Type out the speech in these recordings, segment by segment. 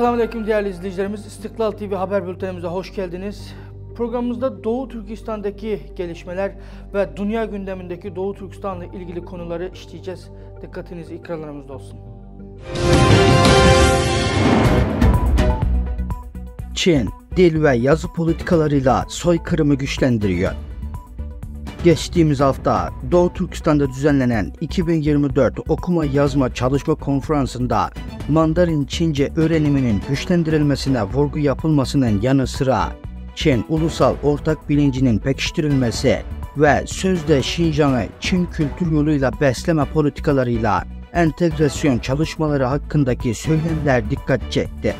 Selamünaleyküm değerli izleyicilerimiz. İstiklal TV haber bültenimize hoş geldiniz. Programımızda Doğu Türkistan'daki gelişmeler ve dünya gündemindeki Doğu Türkistan'la ilgili konuları işleyeceğiz. Dikkatiniz ekranlarımızda olsun. Çin, dil ve yazı politikalarıyla soykırımı güçlendiriyor. Geçtiğimiz hafta Doğu Türkistan'da düzenlenen 2024 Okuma Yazma Çalışma Konferansı'nda Mandarin Çince öğreniminin güçlendirilmesine vurgu yapılmasının yanı sıra Çin ulusal ortak bilincinin pekiştirilmesi ve sözde Şinjan'ı Çin kültür yoluyla besleme politikalarıyla entegrasyon çalışmaları hakkındaki söylemler dikkat çekti.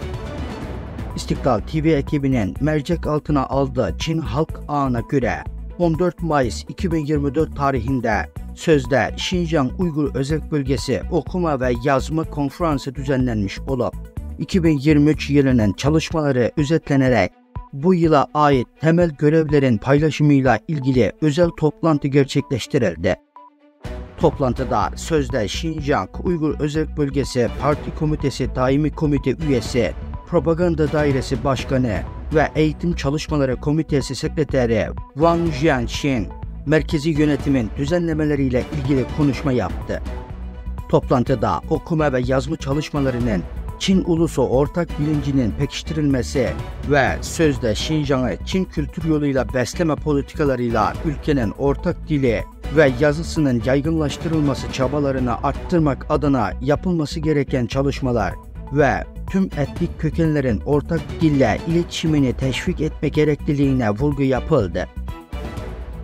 İstiklal TV ekibinin mercek altına aldığı Çin halk ağına göre 14 Mayıs 2024 tarihinde sözde Şinjan Uygur Özel Bölgesi Okuma ve Yazma Konferansı düzenlenmiş olup 2023 yılının çalışmaları özetlenerek bu yıla ait temel görevlerin paylaşımıyla ilgili özel toplantı gerçekleştirildi. Toplantıda sözde Şinjan Uygur Özel Bölgesi Parti Komitesi Daimi Komite Üyesi, Propaganda Dairesi Başkanı ve Eğitim Çalışmaları Komitesi Sekreteri Wang Jianxin, merkezi yönetimin düzenlemeleriyle ilgili konuşma yaptı. Toplantıda okuma ve yazma çalışmalarının Çin ulusu ortak bilincinin pekiştirilmesi ve sözde Şinjan'ı Çin kültür yoluyla besleme politikalarıyla ülkenin ortak dili ve yazısının yaygınlaştırılması çabalarını arttırmak adına yapılması gereken çalışmalar ve tüm etnik kökenlerin ortak dille iletişimini teşvik etme gerekliliğine vurgu yapıldı.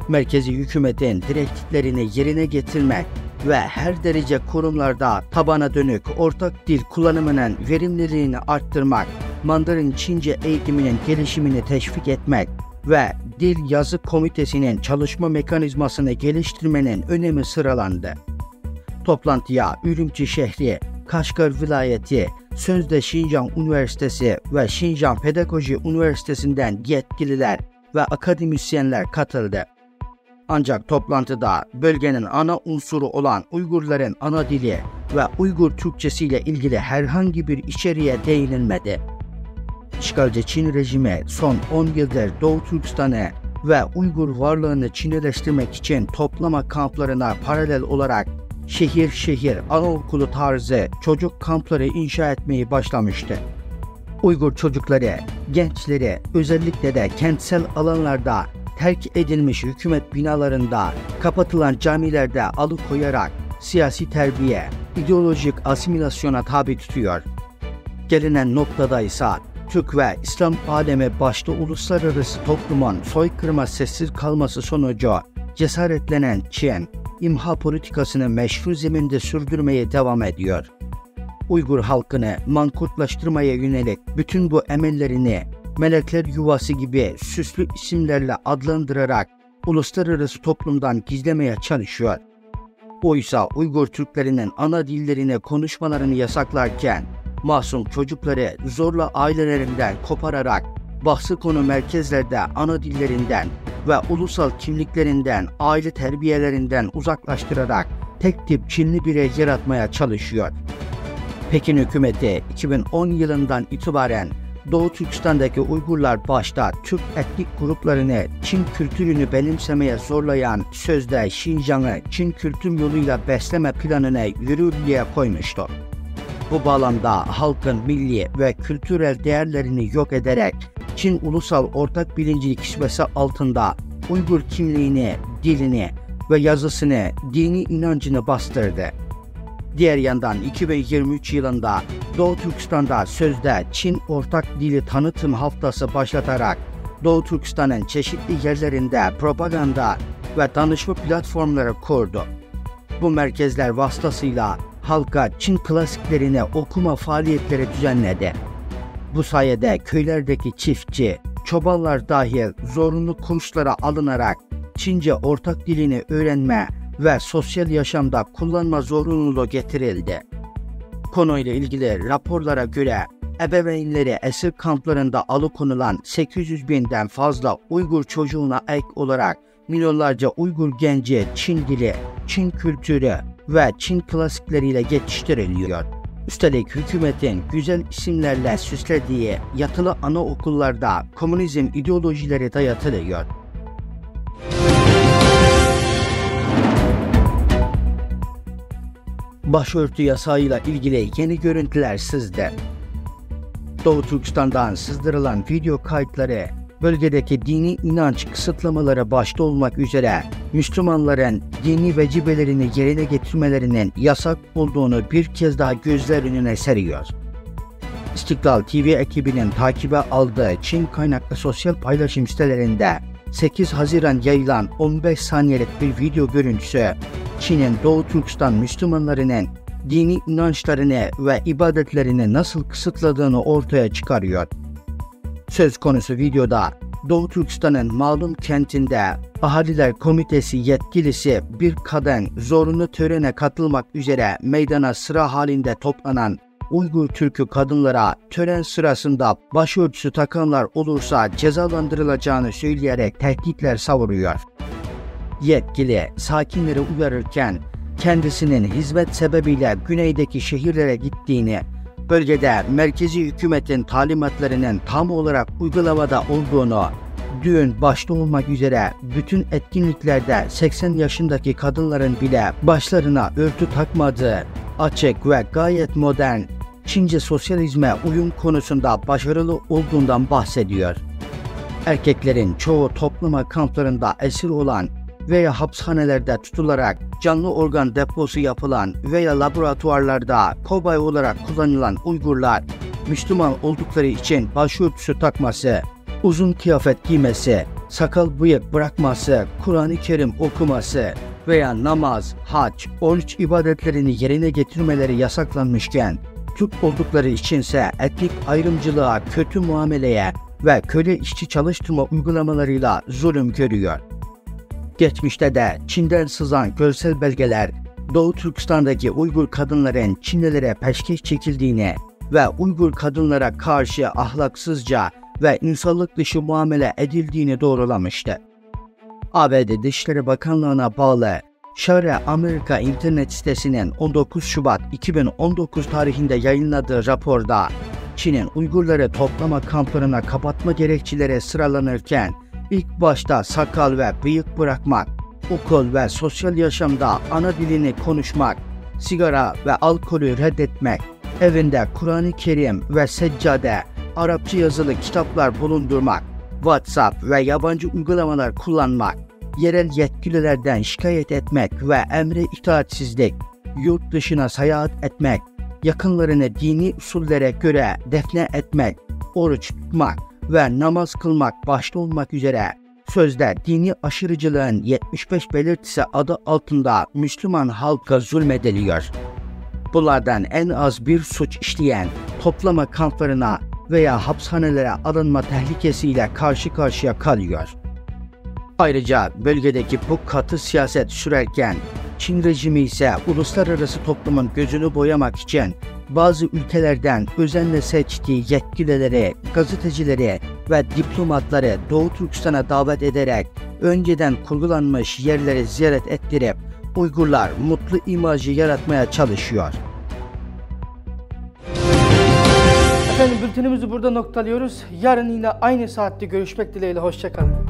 Merkezi hükümetin direktiflerini yerine getirmek ve her derece kurumlarda tabana dönük ortak dil kullanımının verimliliğini arttırmak, Mandarin Çince eğitiminin gelişimini teşvik etmek ve Dil Yazı Komitesi'nin çalışma mekanizmasını geliştirmenin önemi sıralandı. Toplantıya Ürümçi şehri, Kaşgar vilayeti, Sözde Şinjan Üniversitesi ve Şinjan Pedagoji Üniversitesi'nden yetkililer ve akademisyenler katıldı. Ancak toplantıda bölgenin ana unsuru olan Uygurların ana dili ve Uygur Türkçesi ile ilgili herhangi bir içeriğe değinilmedi. İşgalci Çin rejimi son 10 yıldır Doğu Türkistan'ı ve Uygur varlığını Çinileştirmek için toplama kamplarına paralel olarak şehir şehir anaokulu tarzı çocuk kampları inşa etmeyi başlamıştı. Uygur çocukları, gençleri özellikle de kentsel alanlarda terk edilmiş hükümet binalarında, kapatılan camilerde alıkoyarak siyasi terbiye, ideolojik asimilasyona tabi tutuyor. Gelinen noktada ise Türk ve İslam alemi başta uluslararası toplumun soykırıma sessiz kalması sonucu cesaretlenen Çin, imha politikasını meşru zeminde sürdürmeye devam ediyor. Uygur halkını mankurtlaştırmaya yönelik bütün bu emellerini melekler yuvası gibi süslü isimlerle adlandırarak uluslararası toplumdan gizlemeye çalışıyor. Oysa Uygur Türklerinin ana dillerine konuşmalarını yasaklarken masum çocukları zorla ailelerinden kopararak bahsi konu merkezlerde ana dillerinden ve ulusal kimliklerinden, aile terbiyelerinden uzaklaştırarak tek tip Çinli birey yaratmaya çalışıyor. Pekin hükümeti 2010 yılından itibaren Doğu Türkistan'daki Uygurlar başta Türk etnik gruplarını Çin kültürünü benimsemeye zorlayan sözde Şinjan'ı Çin kültür yoluyla besleme planını yürürlüğe koymuştu. Bu bağlamda halkın milli ve kültürel değerlerini yok ederek Çin ulusal ortak bilinci kisvesi altında Uygur kimliğini, dilini ve yazısını, dini inancını bastırdı. Diğer yandan 2023 yılında Doğu Türkistan'da sözde Çin ortak dili tanıtım haftası başlatarak Doğu Türkistan'ın çeşitli yerlerinde propaganda ve danışma platformları kurdu. Bu merkezler vasıtasıyla halka Çin klasiklerini okuma faaliyetleri düzenledi. Bu sayede köylerdeki çiftçi, çobanlar dahil zorunlu kurslara alınarak Çince ortak dilini öğrenme ve sosyal yaşamda kullanma zorunluluğu getirildi. Konuyla ilgili raporlara göre ebeveynleri esir kamplarında alıkonulan 800 binden fazla Uygur çocuğuna ek olarak milyonlarca Uygur genci Çin dili, Çin kültürü ve Çin klasikleriyle yetiştiriliyor. Üstelik hükümetin güzel isimlerle süslediği yatılı anaokullarda komünizm ideolojileri dayatılıyor. Başörtü yasağıyla ilgili yeni görüntüler sızdı. Doğu Türkistan'dan sızdırılan video kayıtları bölgedeki dini inanç kısıtlamaları başta olmak üzere Müslümanların dini vecibelerini yerine getirmelerinin yasak olduğunu bir kez daha gözler önüne seriyor. İstiklal TV ekibinin takibe aldığı Çin kaynaklı sosyal paylaşım sitelerinde 8 Haziran yayılan 15 saniyelik bir video görüntüsü Çin'in Doğu Türkistan Müslümanlarının dini inançlarını ve ibadetlerini nasıl kısıtladığını ortaya çıkarıyor. Söz konusu videoda Doğu Türkistan'ın malum kentinde Ahaliler Komitesi yetkilisi bir kadın zorunlu törene katılmak üzere meydana sıra halinde toplanan Uygur Türk'ü kadınlara tören sırasında başörtüsü takanlar olursa cezalandırılacağını söyleyerek tehditler savuruyor. Yetkili sakinleri uyarırken kendisinin hizmet sebebiyle güneydeki şehirlere gittiğini, bölgede merkezi hükümetin talimatlarının tam olarak uygulamada olduğunu, düğün başta olmak üzere bütün etkinliklerde 80 yaşındaki kadınların bile başlarına örtü takmadığı, açık ve gayet modern Çince sosyalizme uyum konusunda başarılı olduğundan bahsediyor. Erkeklerin çoğu toplama kamplarında esir olan veya hapishanelerde tutularak canlı organ deposu yapılan veya laboratuvarlarda kobay olarak kullanılan Uygurlar, Müslüman oldukları için başörtüsü takması, uzun kıyafet giymesi, sakal bıyık bırakması, Kur'an-ı Kerim okuması veya namaz, hac, oruç ibadetlerini yerine getirmeleri yasaklanmışken, Türk oldukları içinse etnik ayrımcılığa, kötü muameleye ve köle işçi çalıştırma uygulamalarıyla zulüm görüyor. Geçmişte de Çin'den sızan görsel belgeler Doğu Türkistan'daki Uygur kadınların Çinlilere peşkeş çekildiğini ve Uygur kadınlara karşı ahlaksızca ve insanlık dışı muamele edildiğini doğrulamıştı. ABD Dışişleri Bakanlığı'na bağlı Şare Amerika internet sitesinin 19 Şubat 2019 tarihinde yayınladığı raporda Çin'in Uygurları toplama kamplarına kapatma gerekçeleri sıralanırken ilk başta sakal ve bıyık bırakmak, okul ve sosyal yaşamda ana dilini konuşmak, sigara ve alkolü reddetmek, evinde Kur'an-ı Kerim ve seccade, Arapça yazılı kitaplar bulundurmak, WhatsApp ve yabancı uygulamalar kullanmak, yerel yetkililerden şikayet etmek ve emre itaatsizlik, yurt dışına seyahat etmek, yakınlarını dini usullere göre defne etmek, oruç tutmak ve namaz kılmak başta olmak üzere sözde dini aşırıcılığın 75 belirtisi adı altında Müslüman halka zulmediliyor. Bunlardan en az bir suç işleyen toplama kamplarına veya hapishanelere alınma tehlikesiyle karşı karşıya kalıyor. Ayrıca bölgedeki bu katı siyaset sürerken Çin rejimi ise uluslararası toplumun gözünü boyamak için bazı ülkelerden özenle seçtiği yetkilileri, gazetecileri ve diplomatları Doğu Türkistan'a davet ederek önceden kurgulanmış yerleri ziyaret ettirip Uygurlar mutlu imajı yaratmaya çalışıyor. Efendim bültenimizi burada noktalıyoruz. Yarın yine aynı saatte görüşmek dileğiyle. Hoşçakalın.